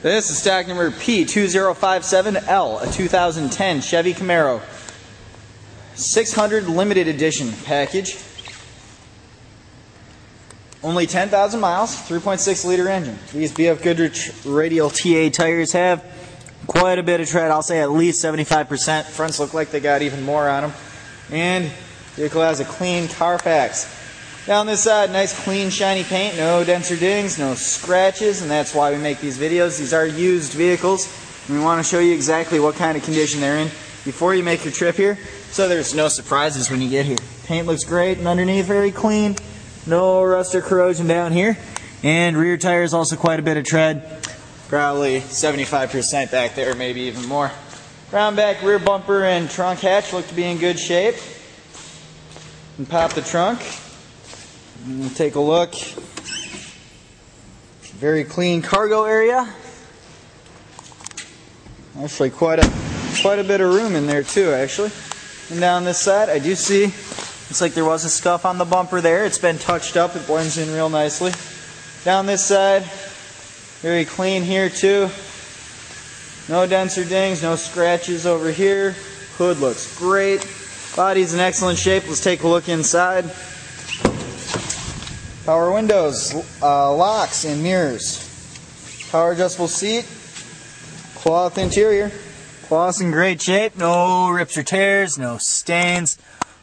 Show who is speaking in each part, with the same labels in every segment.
Speaker 1: This is stock number P2057L, a 2010 Chevy Camaro. 600 limited edition package. Only 10,000 miles, 3.6 liter engine. These BF Goodrich radial TA tires have quite a bit of tread. I'll say at least 75%. Fronts look like they got even more on them. And vehicle has a clean Carfax. Down this side, nice clean shiny paint, no dents or dings, no scratches, and that's why we make these videos. These are used vehicles. And we want to show you exactly what kind of condition they're in before you make your trip here, so there's no surprises when you get here. Paint looks great, and underneath very clean. No rust or corrosion down here. And rear tires also quite a bit of tread. Probably 75% back there, maybe even more. Round back rear bumper and trunk hatch look to be in good shape. And pop the trunk. Take a look. Very clean cargo area. Actually, quite a quite a bit of room in there too. Actually, and down this side, I do see. Looks like there was a scuff on the bumper there. It's been touched up. It blends in real nicely. Down this side, very clean here too. No dents or dings, no scratches over here. Hood looks great. Body's in excellent shape. Let's take a look inside. Power windows, uh, locks, and mirrors. Power adjustable seat. Cloth interior. Cloth's in great shape. No rips or tears, no stains.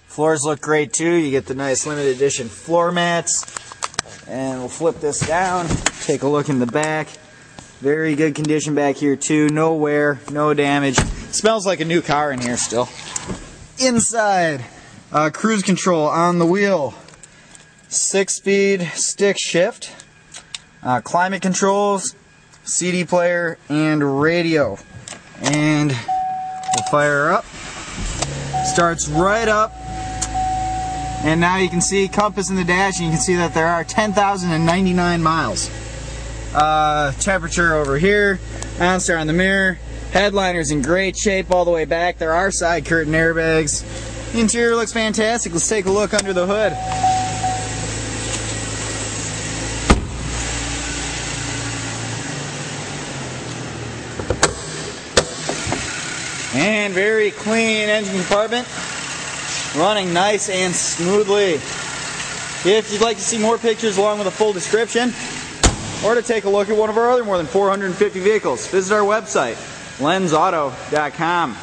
Speaker 1: Floors look great too. You get the nice limited edition floor mats. And we'll flip this down. Take a look in the back. Very good condition back here too. No wear, no damage. Smells like a new car in here still. Inside, uh, cruise control on the wheel six speed stick shift, uh, climate controls, CD player, and radio. And we'll fire up. Starts right up. And now you can see compass in the dash, and you can see that there are 10,099 miles. Uh, temperature over here, OnStar on the mirror. Headliner's in great shape all the way back. There are side curtain airbags. Interior looks fantastic. Let's take a look under the hood. And very clean engine compartment. Running nice and smoothly. If you'd like to see more pictures along with a full description, or to take a look at one of our other more than 450 vehicles, visit our website, lenzauto.com.